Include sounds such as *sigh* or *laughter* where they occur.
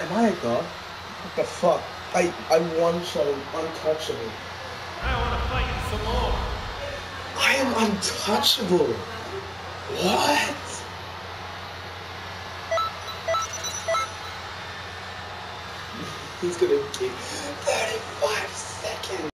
Am I a god? What the fuck? I I won so untouchable. I want to fight you some more. I am untouchable. What? *laughs* He's gonna keep